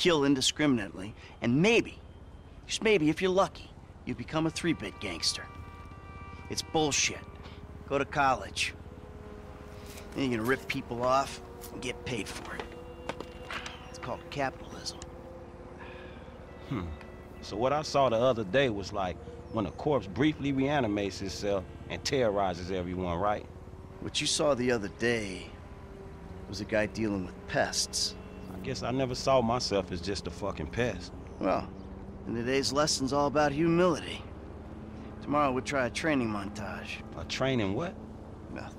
kill indiscriminately, and maybe, just maybe if you're lucky, you become a three-bit gangster. It's bullshit. Go to college. Then you're gonna rip people off and get paid for it. It's called capitalism. Hmm. So what I saw the other day was like when a corpse briefly reanimates itself and terrorizes everyone, right? What you saw the other day was a guy dealing with pests. I guess I never saw myself as just a fucking pest. Well, and today's lesson's all about humility. Tomorrow we'll try a training montage. A training what? Nothing.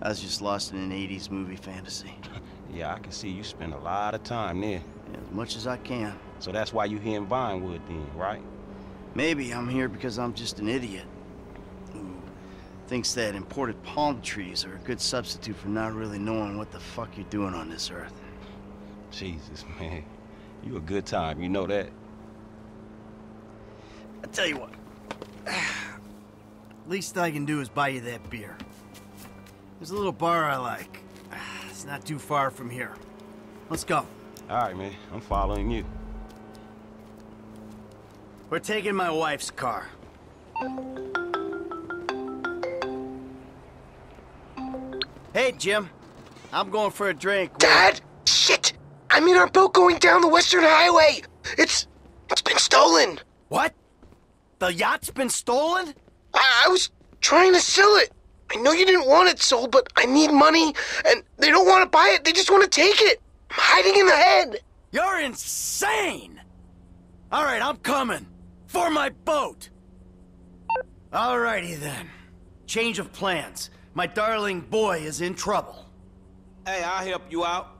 I was just lost in an 80s movie fantasy. Yeah, I can see you spend a lot of time there. As much as I can. So that's why you're here in Vinewood then, right? Maybe I'm here because I'm just an idiot who thinks that imported palm trees are a good substitute for not really knowing what the fuck you're doing on this earth. Jesus, man. You a good time, you know that? I tell you what. Least I can do is buy you that beer. There's a little bar I like. It's not too far from here. Let's go. All right, man. I'm following you. We're taking my wife's car. Hey, Jim. I'm going for a drink. Dad! Shit! I'm in our boat going down the Western Highway! It's... it's been stolen! What? The yacht's been stolen? I, I was trying to sell it. I know you didn't want it sold, but I need money, and they don't want to buy it. They just want to take it. I'm hiding in the head. You're insane! All right, I'm coming. For my boat! Alrighty then. Change of plans. My darling boy is in trouble. Hey, I'll help you out.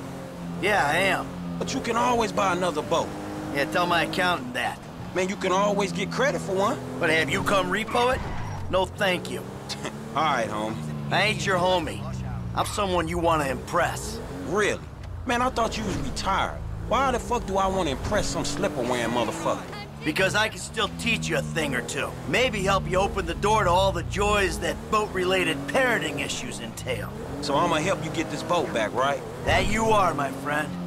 Yeah, I am. But you can always buy another boat. Yeah, tell my accountant that. Man, you can always get credit for one. But have you come repo it? No thank you. All right, homie. I ain't your homie. I'm someone you want to impress. Really? Man, I thought you was retired. Why the fuck do I want to impress some slipper-wearing motherfucker? Because I can still teach you a thing or two. Maybe help you open the door to all the joys that boat-related parenting issues entail. So I'm gonna help you get this boat back, right? That you are, my friend.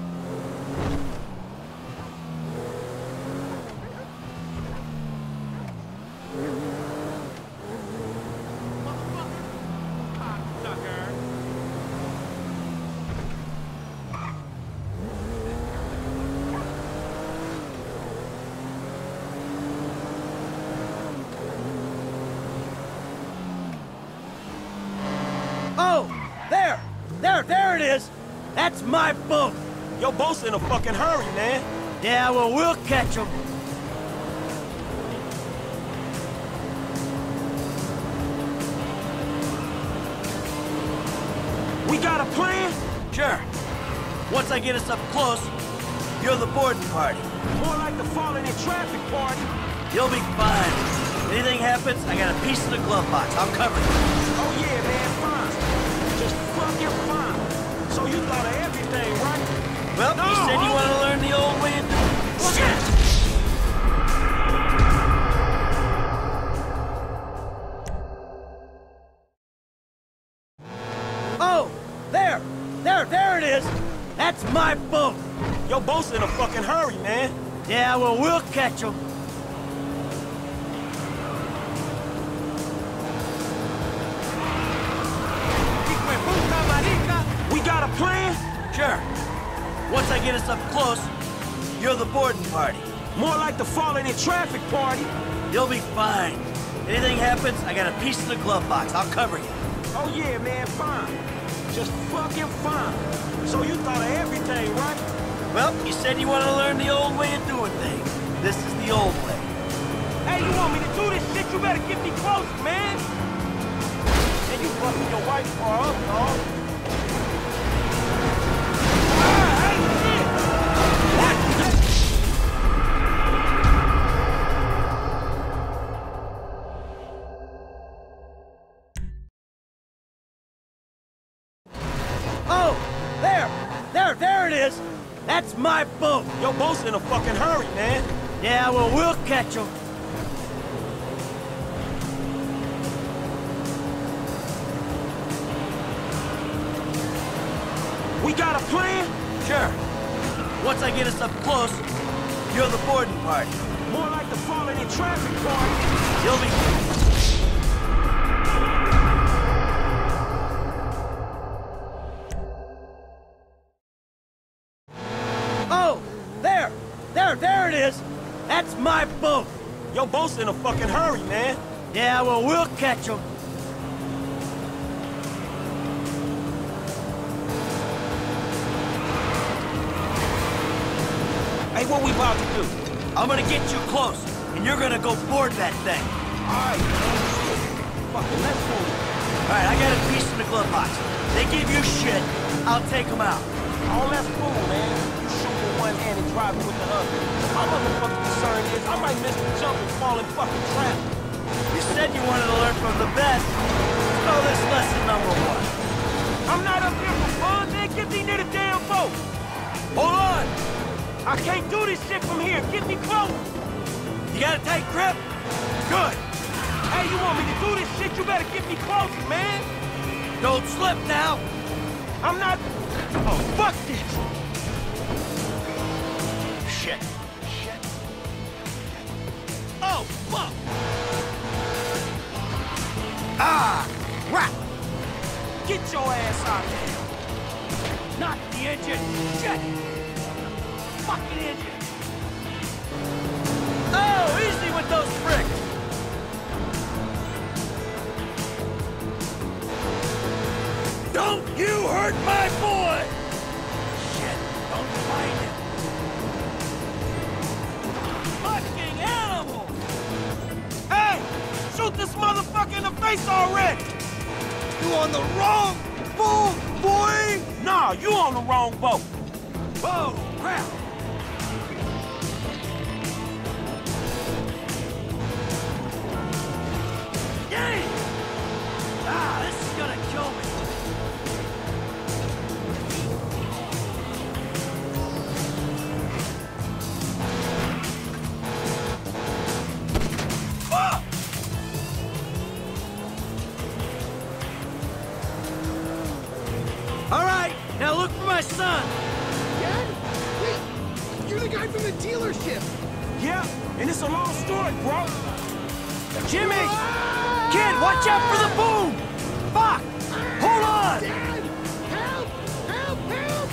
Oh, there! There, there it is! That's my boat! Your boat's in a fucking hurry, man. Yeah, well, we'll catch him. We got a plan? Sure. Once I get us up close, you're the boarding party. More like the falling in traffic party. You'll be fine. If Anything happens, I got a piece of the glove box. I'll cover you. You thought of everything, right? Well, you said you want to learn the old way of doing. Shit! Oh, there! There, there it is! That's my boat! Your boat's in a fucking hurry, man. Yeah, well, we'll catch him. Got a plan? Sure. Once I get us up close, you're the boarding party. More like the falling in traffic party. You'll be fine. Anything happens, I got a piece of the glove box. I'll cover you. Oh yeah, man, fine. Just fucking fine. So you thought of everything, right? Well, you said you want to learn the old way of doing things. This is the old way. Hey, you want me to do this shit? You better get me close, man. And you busting your wife for up, dog. In a fucking hurry, man. Yeah, well, we'll catch him. We got a plan? Sure. Once I get us up close, you're the boarding party. More like the falling in traffic party. You'll be... Your boat's in a fucking hurry, man. Yeah, well, we'll catch him. Hey, what we about to do? I'm gonna get you close, and you're gonna go board that thing. All right, man. Fucking let's move. All right, I got a piece in the glove box. They give you shit, I'll take them out. All that's cool, man. One and drive with the other. My motherfucking concern is I might miss the jump and fall in fucking traffic. You said you wanted to learn from the best. Call this lesson number one. I'm not up here for fun, man. Get me near the damn boat. Hold on! I can't do this shit from here. Get me close. You got a tight grip? Good. Hey, you want me to do this shit? You better get me close, man. Don't slip now. I'm not... Oh, fuck this. Ah! Crap! Get your ass out there. Not the engine! Shit! fucking engine! Oh, easy with those bricks! Don't you hurt my boy! Motherfucker in the face already! You on the wrong boat, boy! Nah, you on the wrong boat. Whoa, crap! And it's a long story, bro. Jimmy! Kid, watch out for the boom! Fuck! Hold on! Dad! Help! Help! Help!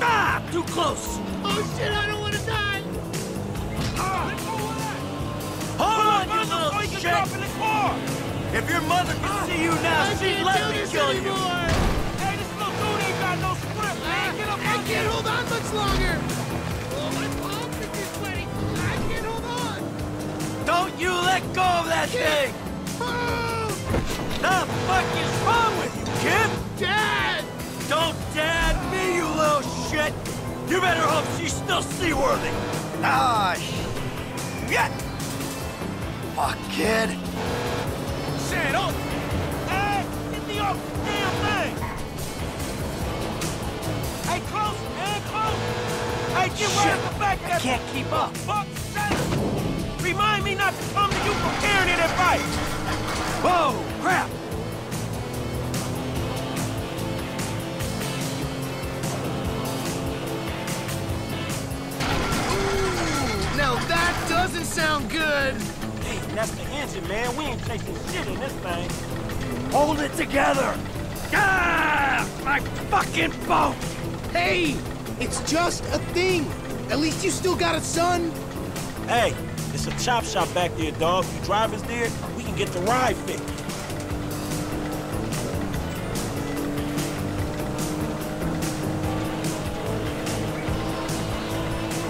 Ah! Too close! Oh shit, I don't want to die! Ah. Hold on, you little shit! jump in the car. If your mother can see you now, I she'd let me kill you! Hey, this little dude ain't got no script, man. Get up I can't hold on much longer! Let go of that thing! The fuck is wrong with you, kid? Dad! Don't dad me, you little shit! You better hope she's still seaworthy! Ah, shit! Fuck, kid! Shit, oh! Hey, get me off the damn thing! Hey, close, man, close! Hey, get right at the back I can't keep up! fuck. Remind me not to come to you for carrying it advice! Whoa, crap! Now that doesn't sound good! Hey, that's the engine, man. We ain't chasing shit in this thing. Hold it together! Ah! My fucking boat! Hey! It's just a thing! At least you still got a son! Hey, it's a chop shop back there, dog. You drivers there, we can get the ride fixed.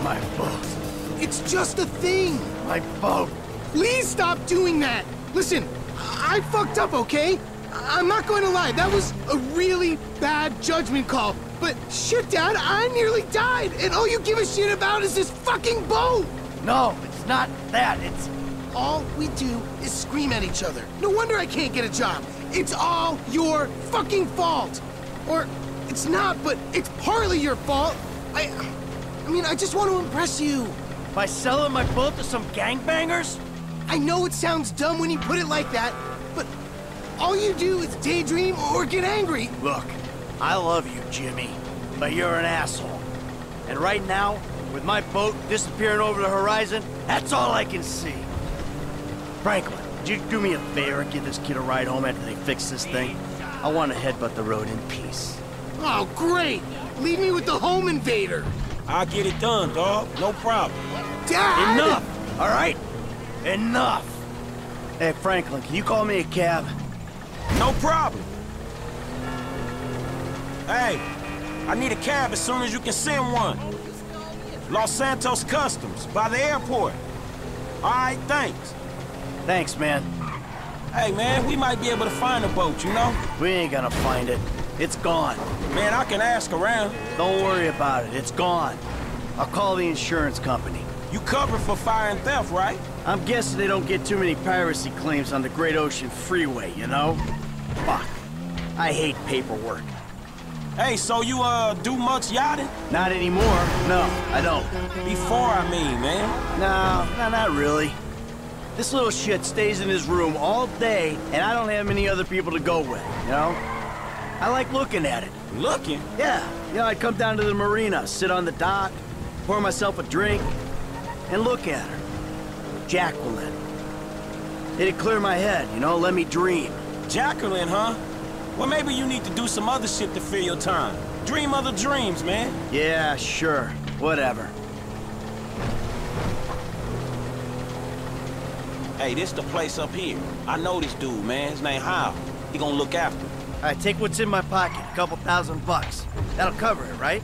My boat! It's just a thing! My boat! Please stop doing that! Listen, I fucked up, okay? I'm not going to lie, that was a really bad judgment call. But shit, Dad, I nearly died, and all you give a shit about is this fucking boat! No, it's not that. It's All we do is scream at each other. No wonder I can't get a job. It's all your fucking fault. Or it's not, but it's partly your fault. I I mean, I just want to impress you. by selling my boat to some gangbangers. I know it sounds dumb when you put it like that, but all you do is daydream or get angry. Look, I love you, Jimmy, but you're an asshole. And right now, with my boat disappearing over the horizon, that's all I can see. Franklin, would you do me a favor and give this kid a ride home after they fix this thing? I want to headbutt the road in peace. Oh, great. Leave me with the home invader. I'll get it done, dog. No problem. Dad! Enough! All right? Enough! Hey, Franklin, can you call me a cab? No problem. Hey, I need a cab as soon as you can send one. Los Santos Customs, by the airport. All right, thanks. Thanks, man. Hey, man, we might be able to find a boat, you know? We ain't gonna find it. It's gone. Man, I can ask around. Don't worry about it. It's gone. I'll call the insurance company. You covered for fire and theft, right? I'm guessing they don't get too many piracy claims on the Great Ocean Freeway, you know? Fuck. I hate paperwork. Hey, so you, uh, do much yachting? Not anymore. No, I don't. Before, I mean, man. No, no, not really. This little shit stays in his room all day, and I don't have many other people to go with, you know? I like looking at it. Looking? Yeah, you know, I'd come down to the marina, sit on the dock, pour myself a drink, and look at her. Jacqueline. It'd clear my head, you know, let me dream. Jacqueline, huh? Well, maybe you need to do some other shit to fill your time. Dream other dreams, man. Yeah, sure. Whatever. Hey, this the place up here. I know this dude, man. His name Hal. He gonna look after me. All right, take what's in my pocket. A couple thousand bucks. That'll cover it, right?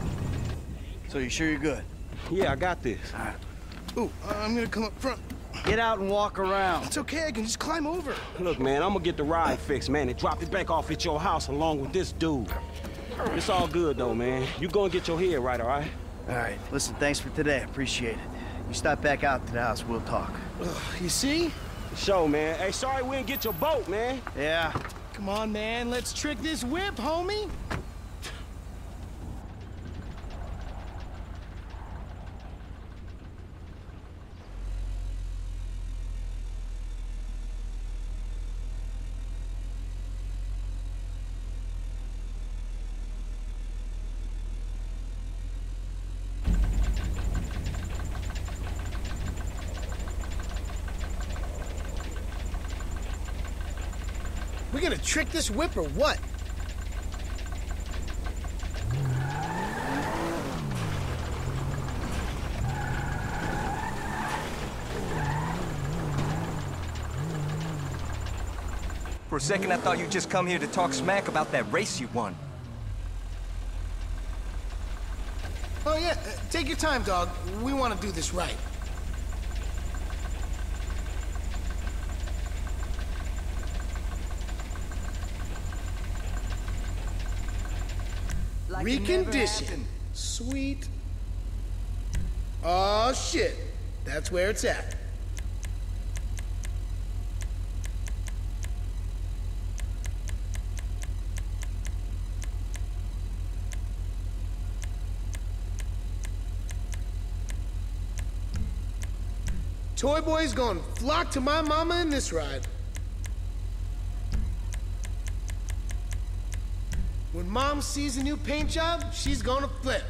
So you sure you're good? Yeah, I got this. Ooh, I'm gonna come up front. Get out and walk around. It's okay, I can just climb over. Look, man, I'm gonna get the ride fixed, man, and drop it back off at your house along with this dude. It's all good, though, man. You gonna get your head right, all right? All right, listen, thanks for today. Appreciate it. You stop back out to the house, we'll talk. Ugh, you see? Show, man. Hey, sorry we didn't get your boat, man. Yeah, Come on, man, let's trick this whip, homie. Gonna trick this whip or what? For a second, I thought you'd just come here to talk smack about that race you won. Oh yeah, uh, take your time, dog. We want to do this right. Recondition. Sweet. Oh shit. That's where it's at. Toy Boy's gonna flock to my mama in this ride. When mom sees a new paint job, she's gonna flip.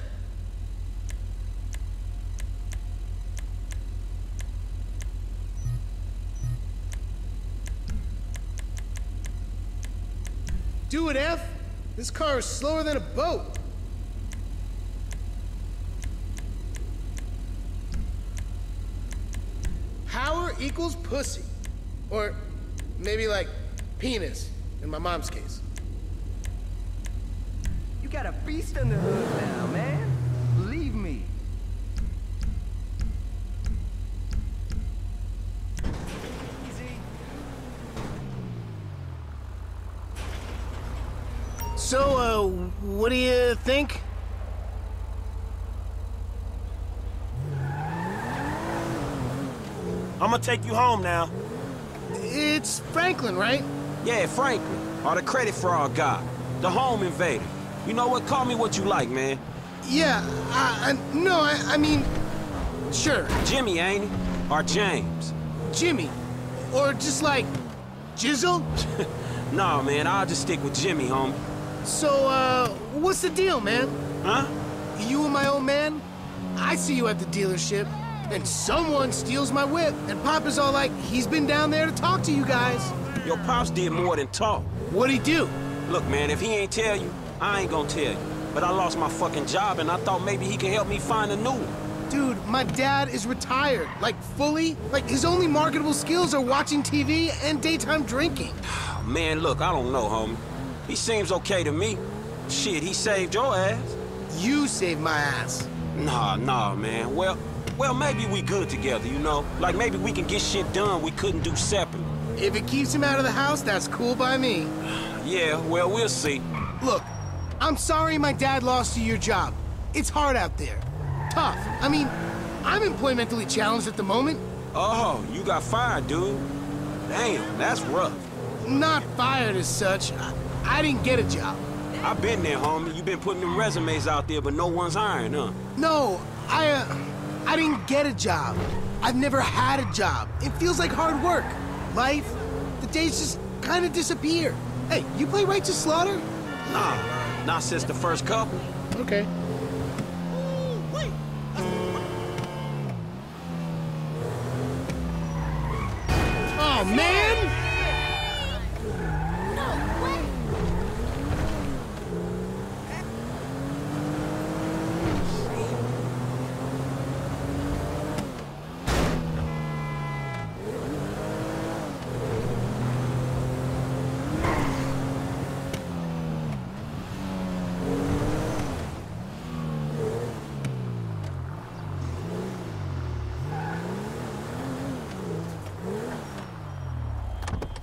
Do it, F. This car is slower than a boat. Power equals pussy. Or maybe like penis, in my mom's case. You got a beast in the hood now, man. Believe me. Easy. So, uh, what do you think? I'm gonna take you home now. It's Franklin, right? Yeah, Franklin, or the credit fraud guy, the home invader. You know what? Call me what you like, man. Yeah, I, I no, I, I mean, sure, Jimmy, ain't he? Or James? Jimmy, or just like Jizzle. Nah, man, I'll just stick with Jimmy, homie. So, uh, what's the deal, man? Huh? You and my old man? I see you at the dealership, and someone steals my whip, and Papa's all like, he's been down there to talk to you guys. Your pops did more than talk. What'd he do? Look, man, if he ain't tell you, I ain't gonna tell you. But I lost my fucking job, and I thought maybe he could help me find a new one. Dude, my dad is retired, like fully. Like his only marketable skills are watching TV and daytime drinking. Man, look, I don't know, homie. He seems okay to me. Shit, he saved your ass. You saved my ass. Nah, nah, man. Well, well, maybe we good together, you know? Like, maybe we can get shit done we couldn't do separately. If it keeps him out of the house, that's cool by me. Yeah, well, we'll see. Look, I'm sorry my dad lost you your job. It's hard out there. Tough. I mean, I'm employmentally challenged at the moment. Oh, you got fired, dude. Damn, that's rough. Not fired as such. I, I didn't get a job. I've been there, homie. You've been putting them resumes out there, but no one's hiring, huh? No, I, uh, I didn't get a job. I've never had a job. It feels like hard work. Life, the days just kind of disappear. Hey, you play Righteous Slaughter? Nah, not since the first couple. Okay. Oh, man!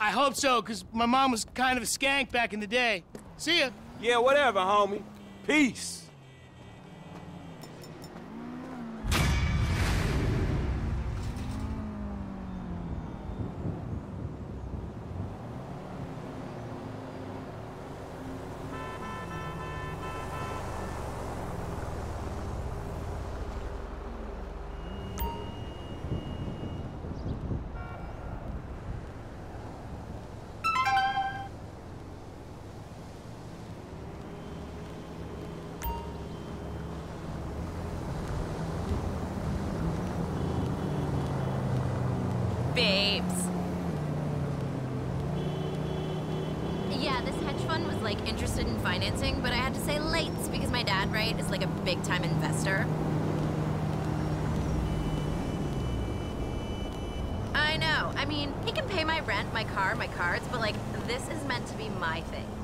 I, hope so, because my mom was kind of a skank back in the day. See ya. Yeah, whatever, homie. Peace. A big time investor. I know. I mean, he can pay my rent, my car, my cards, but like, this is meant to be my thing.